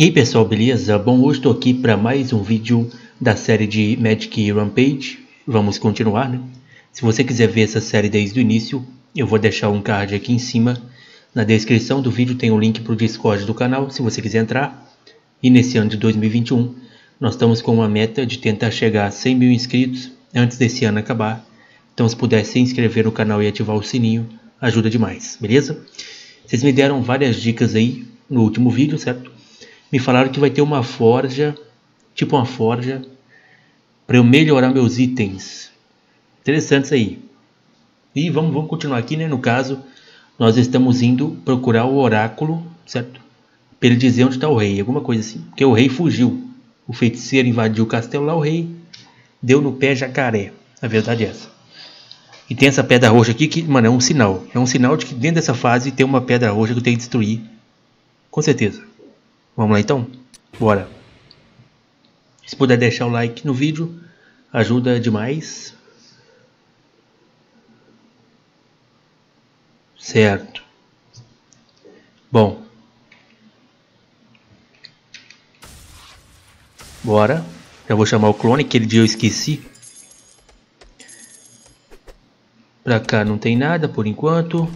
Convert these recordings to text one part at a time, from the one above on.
E aí pessoal, beleza? Bom, hoje estou aqui para mais um vídeo da série de Magic Rampage. Vamos continuar, né? Se você quiser ver essa série desde o início, eu vou deixar um card aqui em cima. Na descrição do vídeo tem o um link para o Discord do canal, se você quiser entrar. E nesse ano de 2021, nós estamos com uma meta de tentar chegar a 100 mil inscritos antes desse ano acabar. Então se puder se inscrever no canal e ativar o sininho, ajuda demais, beleza? Vocês me deram várias dicas aí no último vídeo, certo? Me falaram que vai ter uma forja, tipo uma forja, para eu melhorar meus itens. Interessante isso aí. E vamos, vamos continuar aqui, né? No caso, nós estamos indo procurar o oráculo, certo? Para ele dizer onde está o rei, alguma coisa assim. Porque o rei fugiu. O feiticeiro invadiu o castelo lá, o rei deu no pé jacaré. A verdade é essa. E tem essa pedra roxa aqui que, mano, é um sinal. É um sinal de que dentro dessa fase tem uma pedra roxa que eu tenho que destruir. Com certeza. Vamos lá então? Bora! Se puder deixar o like no vídeo, ajuda demais. Certo. Bom. Bora. Já vou chamar o clone, aquele dia eu esqueci. Pra cá não tem nada por enquanto.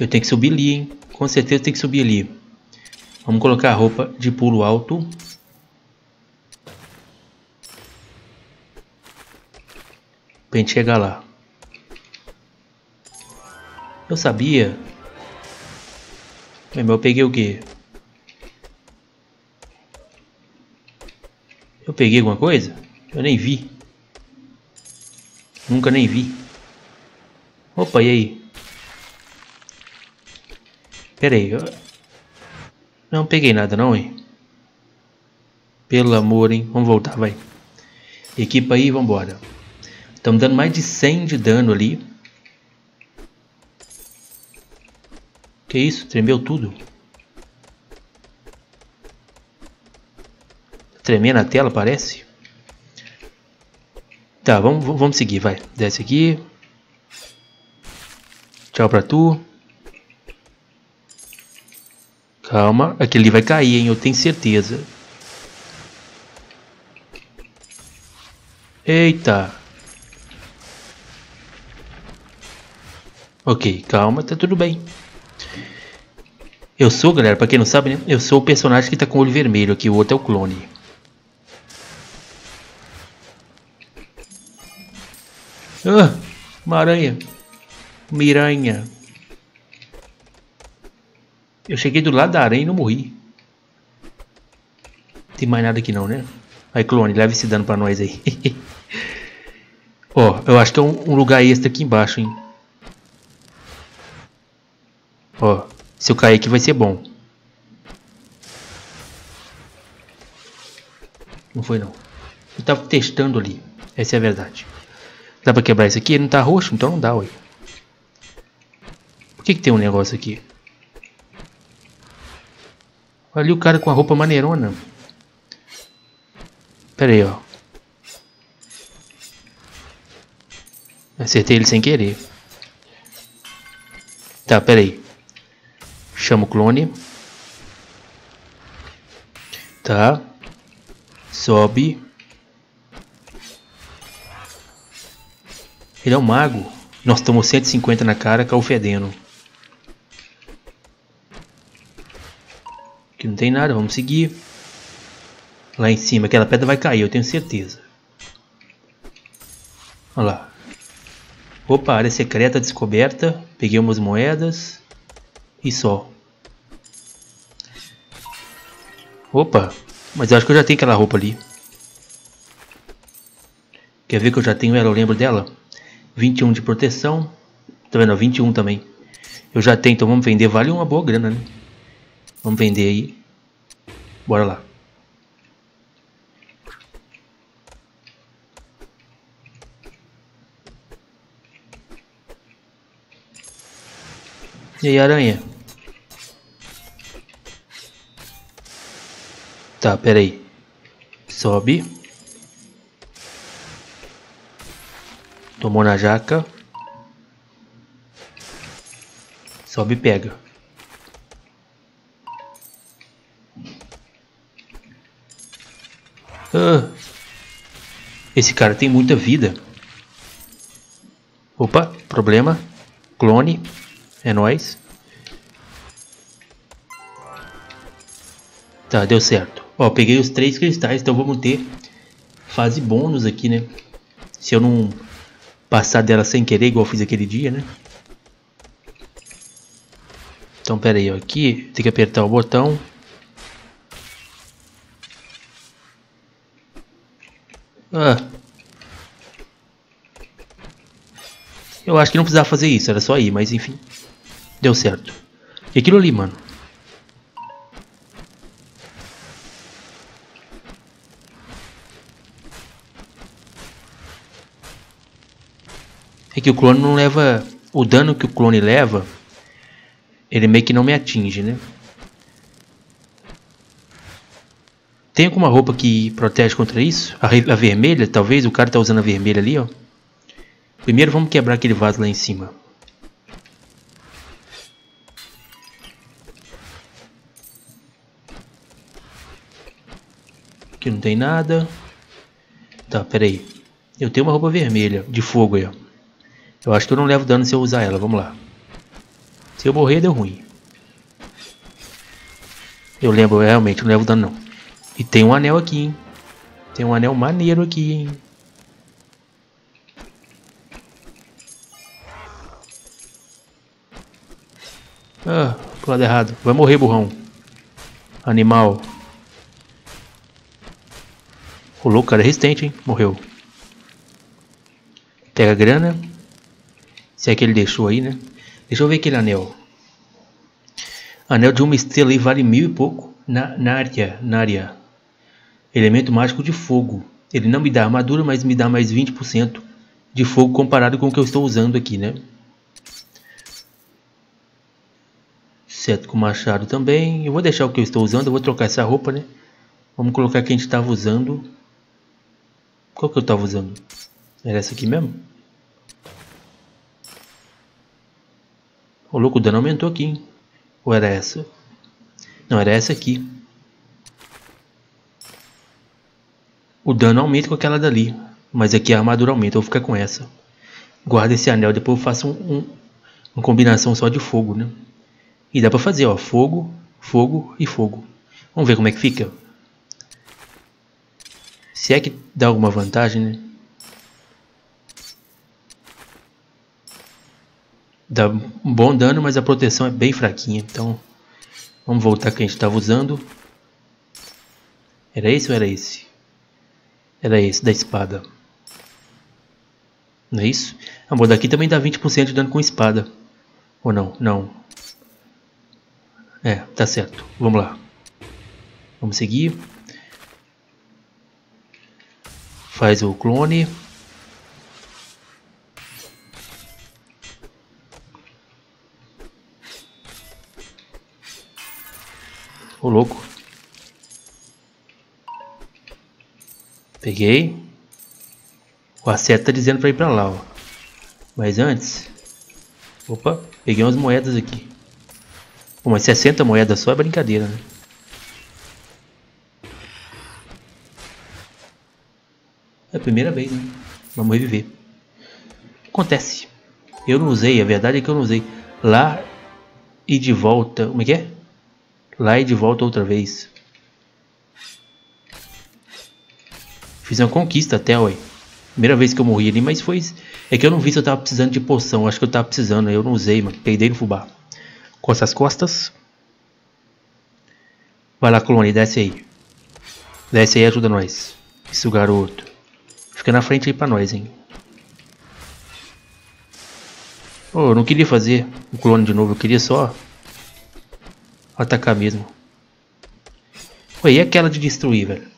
Eu tenho que subir ali, hein? Com certeza tem que subir ali. Vamos colocar a roupa de pulo alto. Pra gente chegar lá. Eu sabia. Mas eu peguei o quê? Eu peguei alguma coisa? Eu nem vi. Nunca nem vi. Opa, e aí? Pera aí. Eu... Não peguei nada não, hein? Pelo amor, hein? Vamos voltar, vai. Equipa aí, vambora. Estamos dando mais de 100 de dano ali. Que isso? Tremeu tudo. Tremendo a tela, parece. Tá, vamos, vamos seguir, vai. Desce aqui. Tchau pra tu. Calma, aquele vai cair, hein? Eu tenho certeza. Eita. Ok, calma, tá tudo bem. Eu sou, galera, pra quem não sabe, né? Eu sou o personagem que tá com o olho vermelho aqui, o outro é o clone. Ah, uma aranha. Miranha. Eu cheguei do lado da aranha e não morri. Tem mais nada aqui não, né? Aí, clone, leve esse dano pra nós aí. Ó, eu acho que é um, um, lugar extra aqui embaixo, hein? Ó, se eu cair aqui vai ser bom. Não foi não. Eu tava testando ali. Essa é a verdade. Dá pra quebrar isso aqui? Ele não tá roxo, então não dá, ué. Por que que tem um negócio aqui? Ali o cara com a roupa maneirona. Pera aí, ó. Acertei ele sem querer. Tá, pera aí. Chama o clone. Tá. Sobe. Ele é um mago. Nós tomou 150 na cara, caiu fedendo. Aqui não tem nada, vamos seguir. Lá em cima, aquela pedra vai cair, eu tenho certeza. Olha lá. Opa, área secreta descoberta. Peguei umas moedas. E só. Opa, mas eu acho que eu já tenho aquela roupa ali. Quer ver que eu já tenho ela? Eu lembro dela. 21 de proteção. Tá vendo? 21 também. Eu já tenho, então vamos vender. Vale uma boa grana, né? Vamos vender aí. Bora lá. E aí, aranha? Tá, pera aí. Sobe. Tomou na jaca. Sobe e pega. Ah, esse cara tem muita vida. Opa, problema. Clone. É nóis. Tá, deu certo. Ó, peguei os três cristais, então vamos ter fase bônus aqui, né? Se eu não passar dela sem querer, igual fiz aquele dia, né? Então, pera aí, ó, aqui tem que apertar o botão. Ah. Eu acho que não precisava fazer isso, era só ir, mas enfim. Deu certo. E aquilo ali, mano? É que o clone não leva... O dano que o clone leva, ele meio que não me atinge, né? Tem alguma roupa que protege contra isso? A, a vermelha, talvez? O cara tá usando a vermelha ali, ó. Primeiro vamos quebrar aquele vaso lá em cima. Aqui não tem nada. Tá, pera aí. Eu tenho uma roupa vermelha, de fogo aí, ó. Eu acho que eu não levo dano se eu usar ela, vamos lá. Se eu morrer, deu ruim. Eu lembro, realmente não levo dano não. E tem um anel aqui, hein. Tem um anel maneiro aqui, hein. Ah, pro lado errado. Vai morrer, burrão. Animal. O louco, cara, é resistente, hein? Morreu. Pega a grana. Se é que ele deixou aí, né? Deixa eu ver aquele anel. Anel de uma estrela aí vale mil e pouco. Na, na área, na área. Elemento mágico de fogo. Ele não me dá armadura, mas me dá mais 20% de fogo comparado com o que eu estou usando aqui, né? Certo com machado também. Eu vou deixar o que eu estou usando, eu vou trocar essa roupa, né? Vamos colocar que a gente estava usando. Qual que eu estava usando? Era essa aqui mesmo? O louco, o dano aumentou aqui, hein? Ou era essa? Não, era essa aqui. O dano aumenta com aquela dali. Mas aqui a armadura aumenta, eu vou ficar com essa. Guarda esse anel, depois eu faço um, um, uma combinação só de fogo, né? E dá pra fazer, ó, fogo, fogo e fogo. Vamos ver como é que fica. Se é que dá alguma vantagem, né? Dá um bom dano, mas a proteção é bem fraquinha. Então, vamos voltar que a gente estava usando. Era esse ou era esse? Era esse, da espada. Não é isso? A moda daqui também dá 20% de dano com espada. Ou não? Não. É, tá certo. Vamos lá. Vamos seguir. Faz o clone. Ô louco. Peguei. O acerto tá dizendo pra ir pra lá, ó. Mas antes... Opa, peguei umas moedas aqui. Pô, mas 60 moedas só é brincadeira, né? É a primeira vez, né? Vamos reviver. Acontece. Eu não usei, a verdade é que eu não usei. Lá e de volta. Como é que é? Lá e de volta outra vez. Fiz uma conquista até, ué. Primeira vez que eu morri ali, mas foi... É que eu não vi se eu tava precisando de poção. Acho que eu tava precisando, eu não usei, mano. Peidei no fubá. Costa as costas. Vai lá, clone, desce aí. Desce aí ajuda nós. Isso, garoto. Fica na frente aí pra nós, hein. Oh, eu não queria fazer o clone de novo, eu queria só atacar mesmo. E aquela de destruir, velho?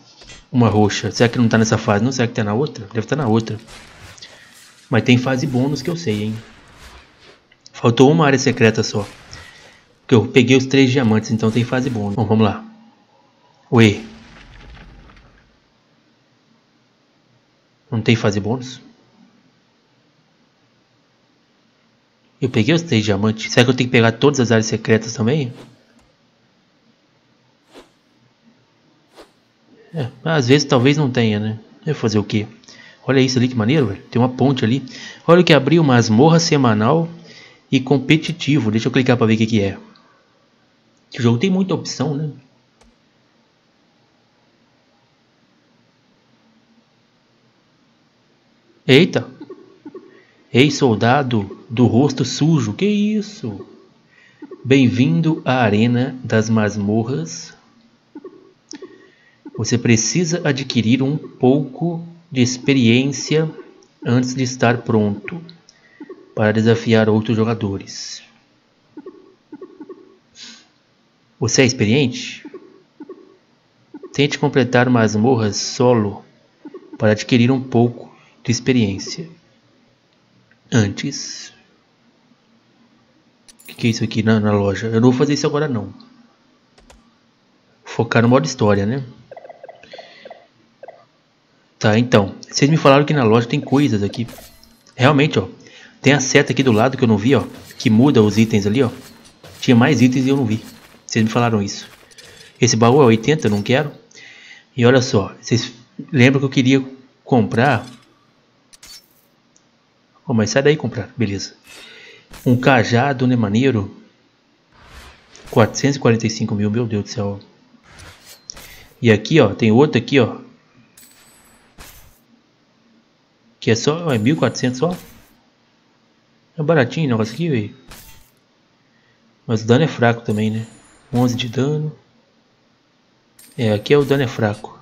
Uma roxa. Será que não tá nessa fase? Não, será que tá na outra? Deve estar tá na outra. Mas tem fase bônus que eu sei, hein? Faltou uma área secreta só. Porque eu peguei os três diamantes, então tem fase bônus. Bom, vamos lá. Ué. Não tem fase bônus? Eu peguei os três diamantes. Será que eu tenho que pegar todas as áreas secretas também? É, às vezes talvez não tenha, né? Vai fazer o quê? Olha isso ali que maneiro, velho. Tem uma ponte ali. Olha que abriu masmorra semanal e competitivo. Deixa eu clicar para ver o que, que é. O jogo tem muita opção, né? Eita! Ei, soldado do rosto sujo, que isso? Bem-vindo à arena das masmorras. Você precisa adquirir um pouco de experiência antes de estar pronto para desafiar outros jogadores. Você é experiente? Tente completar masmorras solo para adquirir um pouco de experiência. Antes. O que, que, é isso aqui na, na loja? Eu não vou fazer isso agora não. Focar no modo história, né? Tá, então. Vocês me falaram que na loja tem coisas aqui. Realmente, ó. Tem a seta aqui do lado que eu não vi, ó. Que muda os itens ali, ó. Tinha mais itens e eu não vi. Vocês me falaram isso. Esse baú é 80, eu não quero. E olha só. Vocês lembram que eu queria comprar Oh, mas sai daí comprar, beleza. Um cajado, né, maneiro? 445 mil, meu Deus do céu. E aqui, ó, tem outro aqui, ó. Que é só, é 1400 só. É baratinho o negócio aqui, velho. Mas o dano é fraco também, né? 11 de dano. É, aqui é o dano é fraco.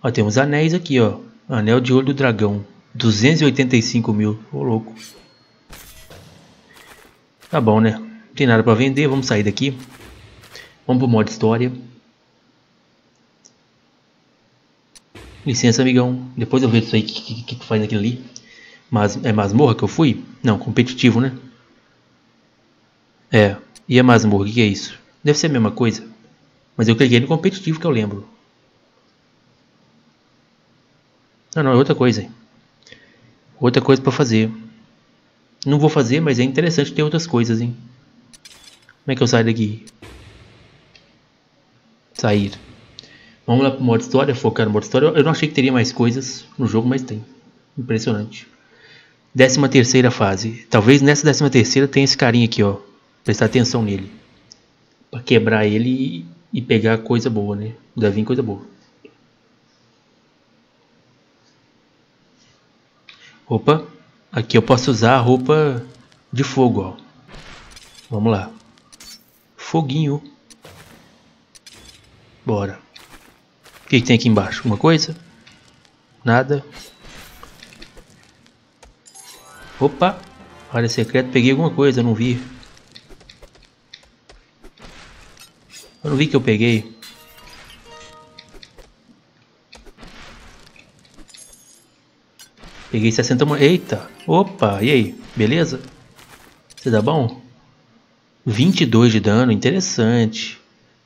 Ó, tem uns anéis aqui, ó. Anel de olho do dragão. 285 mil, ô louco. Tá bom, né? Não tem nada pra vender, vamos sair daqui. Vamos pro modo história. Licença, amigão. Depois eu vejo isso aí, que, que, que, tu faz aquilo ali. Mas é masmorra que eu fui? Não, competitivo, né? É. E a masmorra, o que, é isso? Deve ser a mesma coisa. Mas eu cliquei no competitivo que eu lembro. Não, não, é outra coisa. Outra coisa para fazer. Não vou fazer, mas é interessante ter outras coisas, hein? Como é que eu saio daqui? Sair. Vamos lá pro modo história, focar no modo história. Eu não achei que teria mais coisas no jogo, mas tem. Impressionante. Décima terceira fase. Talvez nessa décima terceira tenha esse carinha aqui, ó. Prestar atenção nele. Pra quebrar ele e, pegar coisa boa, né? Deve vir coisa boa. Opa, aqui eu posso usar a roupa de fogo, ó. Vamos lá. Foguinho. Bora. O que, que tem aqui embaixo? Uma coisa? Nada. Opa! Área secreta, peguei alguma coisa, não vi. Eu não vi que eu peguei. Peguei 60 moedas. Eita! Opa! E aí? Beleza? Você dá bom? 22 de dano, interessante.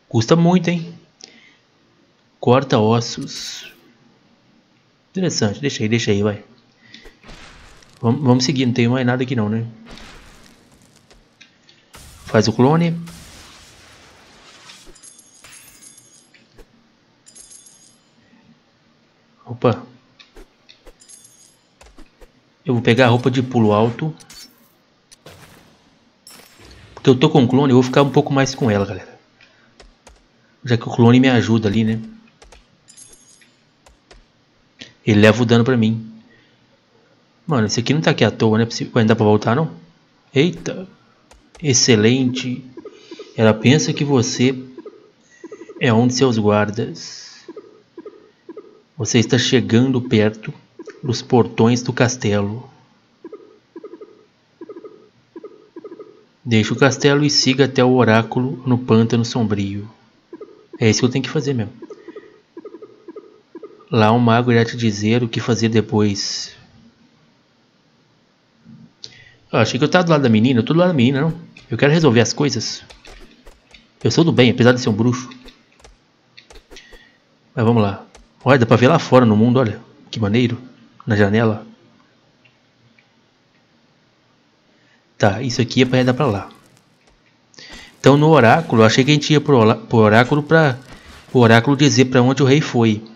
Custa muito, hein? Corta ossos. Interessante, deixa aí, deixa aí, vai. Vamos, seguir, não tem mais nada aqui não, né? Faz o clone. Opa, eu vou pegar a roupa de pulo alto. Porque eu tô com clone, eu vou ficar um pouco mais com ela, galera. Já que o clone me ajuda ali, né? Ele leva o dano pra mim. Mano, esse aqui não tá aqui à toa, né? Vai dar pra voltar, não? Eita. Excelente. Ela pensa que você é um de seus guardas. Você está chegando perto dos portões do castelo. Deixe o castelo e siga até o oráculo no pântano sombrio. É isso que eu tenho que fazer mesmo. Lá o mago irá te dizer o que fazer depois. Eu achei que eu estava do lado da menina, eu tô do lado da menina, não. Eu quero resolver as coisas. Eu sou do bem, apesar de ser um bruxo. Mas vamos lá. Olha, dá pra ver lá fora no mundo, olha. Que maneiro na janela. Tá, isso aqui é para dar para lá. Então no oráculo, achei que a gente ia pro, pro oráculo para O oráculo dizer para onde o rei foi.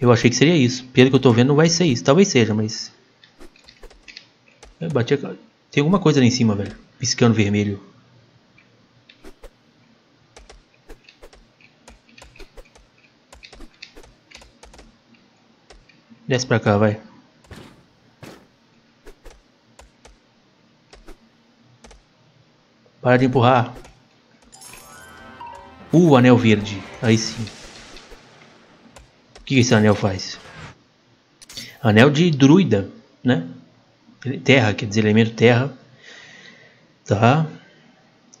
Eu achei que seria isso. Pelo que eu tô vendo, não vai ser isso. Talvez seja, mas... Eu bati a... Tem alguma coisa ali em cima, velho. Piscando vermelho. Desce pra cá, vai. Para de empurrar. Uh, anel verde. Aí sim. Que esse anel faz? Anel de druida, né? Terra, quer dizer, elemento terra. Tá.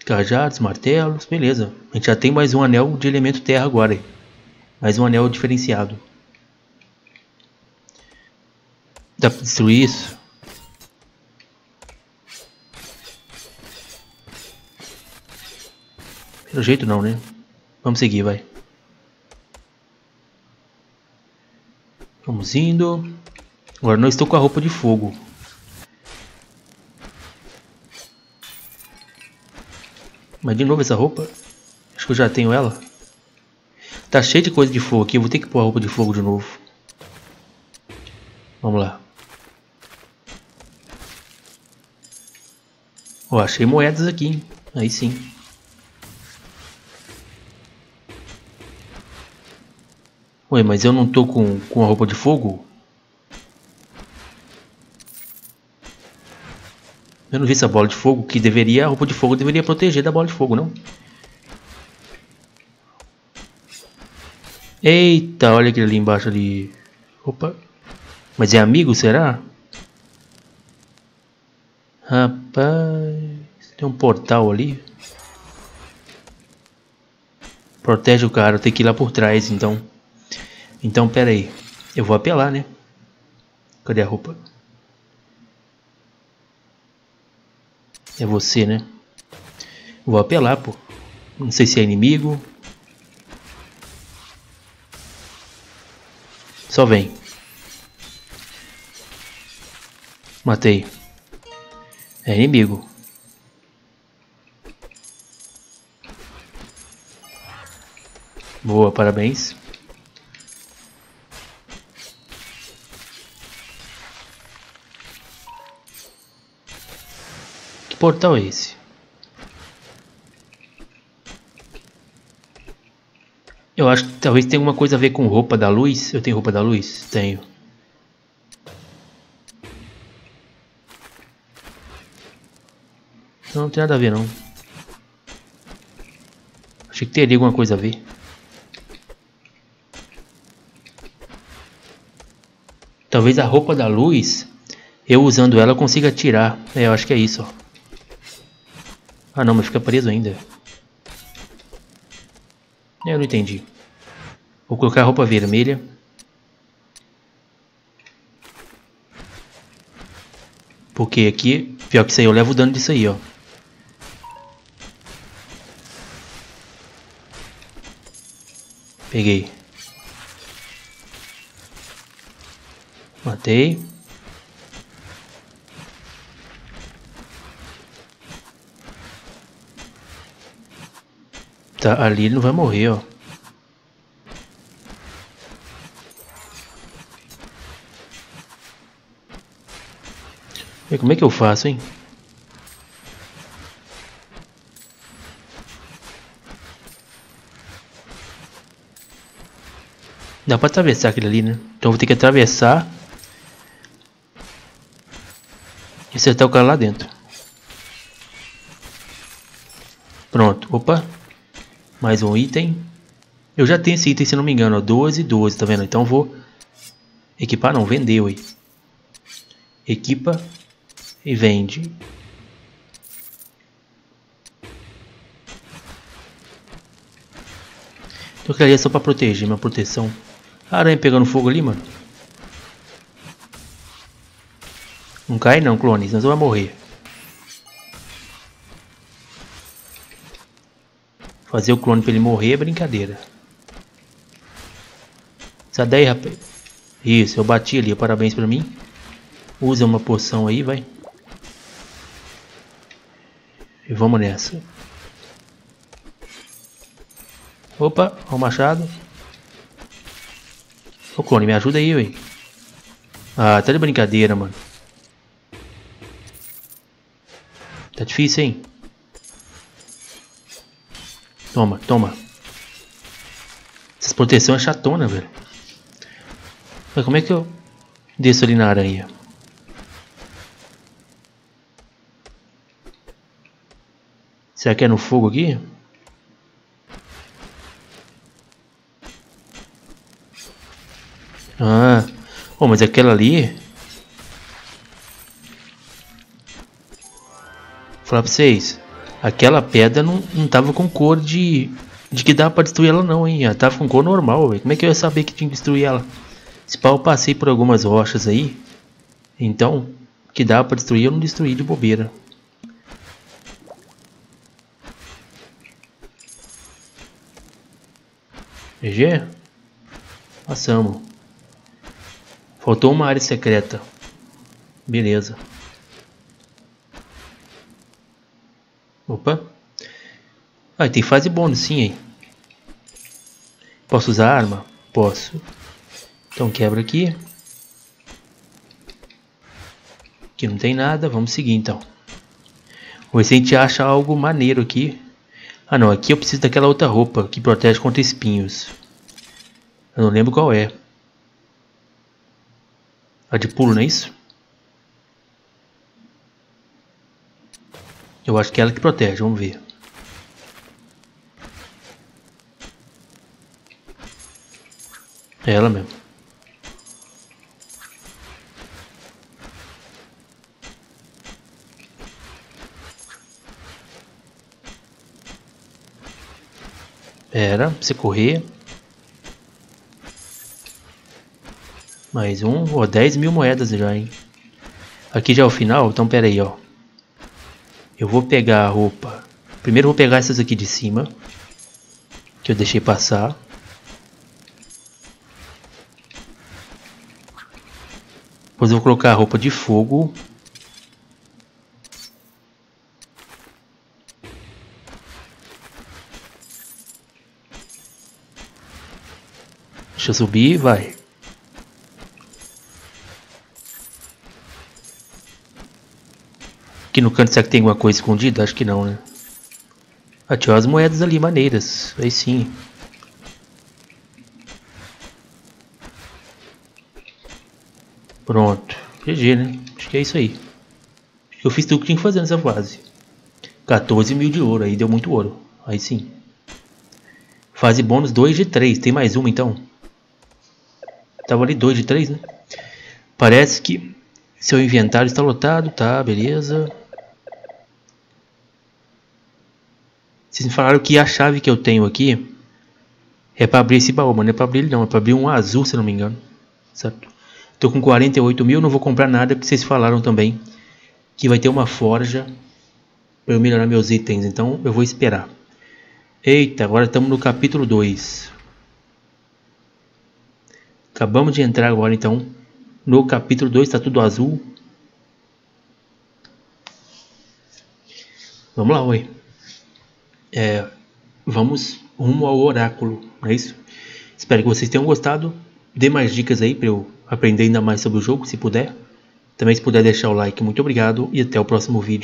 Cajados, martelos, beleza. A gente já tem mais um anel de elemento terra agora. Mais um anel diferenciado. Dá pra destruir isso? Pelo jeito não, né? Vamos seguir, vai. Vamos indo. Agora não estou com a roupa de fogo. Mas de novo essa roupa? Acho que eu já tenho ela. Tá cheio de coisa de fogo aqui. Eu vou ter que pôr a roupa de fogo de novo. Vamos lá. Ó, achei moedas aqui? Aí sim. Ué, mas eu não tô com, com a roupa de fogo? Eu não vi essa bola de fogo que deveria, a roupa de fogo deveria proteger da bola de fogo, não? Eita, olha aquele ali embaixo ali. Opa. Mas é amigo, será? Rapaz, tem um portal ali. Protege o cara, tem que ir lá por trás, então. Então, pera aí. Eu vou apelar, né? Cadê a roupa? É você, né? Vou apelar, pô. Não sei se é inimigo. Só vem. Matei. É inimigo. Boa, parabéns. Portal é esse? Eu acho que talvez tenha alguma coisa a ver com roupa da luz. Eu tenho roupa da luz? Tenho. Não, não tem nada a ver não. Achei que teria alguma coisa a ver. Talvez a roupa da luz, eu usando ela, consiga tirar. É, eu acho que é isso. Ó. Ah não, mas fica preso ainda. Eu não entendi. Vou colocar a roupa vermelha. Porque aqui, pior que isso aí, eu levo o dano disso aí, ó. Peguei. Matei. Tá, ali ele não vai morrer, ó. E como é que eu faço, hein? Dá pra atravessar aquele ali, né? Então eu vou ter que atravessar. E acertar o cara lá dentro. Pronto. Opa. Mais um item. Eu já tenho esse item, se não me engano. 12 e 12, tá vendo? Então vou... Equipar não, vender, ué. Equipa e vende. Aquilo ali é só pra proteger, minha proteção. Aranha pegando fogo ali, mano. Não cai não, clone, senão você vai morrer. Fazer o clone pra ele morrer é brincadeira. Sai daí, rapaz. Isso, eu bati ali, parabéns pra mim. Usa uma poção aí, vai. E vamos nessa. Opa, o machado. Ô clone, me ajuda aí, ué. Ah, tá de brincadeira, mano. Tá difícil, hein? Toma, toma. Essas proteções é chatona, velho. Mas como é que eu desço ali na aranha? Será que é no fogo aqui? Ah, oh, mas aquela ali. Vou falar pra vocês. Aquela pedra não, não tava com cor de. De que dava pra destruir ela não, hein? Ela tava com cor normal, velho. Como é que eu ia saber que tinha que destruir ela? Se pau eu passei por algumas rochas aí. Então, que dava pra destruir, eu não destruí de bobeira. GG? Passamos. Faltou uma área secreta. Beleza. Opa. Ah, tem fase bônus sim aí. Posso usar arma? Posso. Então quebra aqui. Aqui não tem nada, vamos seguir então. Vamos ver se a gente acha algo maneiro aqui. Ah não, aqui eu preciso daquela outra roupa que protege contra espinhos. Eu não lembro qual é. A de pulo, não é isso? Eu acho que é ela que protege, vamos ver. É ela mesmo. Pera, você correr. Mais um, ó, 10 mil moedas já, hein. Aqui já é o final, então pera aí, ó. Vou pegar a roupa. Primeiro vou pegar essas aqui de cima. Que eu deixei passar. Depois eu vou colocar a roupa de fogo. Deixa eu subir, vai. Aqui no canto será que tem alguma coisa escondida? Acho que não, né? Ah, tinha umas moedas ali maneiras. Aí sim. Pronto. GG, né? Acho que é isso aí. Eu fiz tudo que tinha que fazer nessa fase. 14 mil de ouro. Aí deu muito ouro. Aí sim. Fase bônus 2 de 3. Tem mais uma então. Tava ali 2 de 3, né? Parece que seu inventário está lotado. Tá, beleza. Vocês me falaram que a chave que eu tenho aqui é para abrir esse baú, mas não é para abrir ele não, é para abrir um azul, se não me engano. Certo? Tô com 48 mil, não vou comprar nada porque vocês falaram também que vai ter uma forja para eu melhorar meus itens, então eu vou esperar. Eita, agora estamos no capítulo 2. Acabamos de entrar agora então no capítulo 2, está tudo azul. Vamos lá, oi é, vamos rumo ao oráculo, não é isso? Espero que vocês tenham gostado. Dê mais dicas aí para eu aprender ainda mais sobre o jogo, se puder. Também se puder deixar o like, muito obrigado e até o próximo vídeo.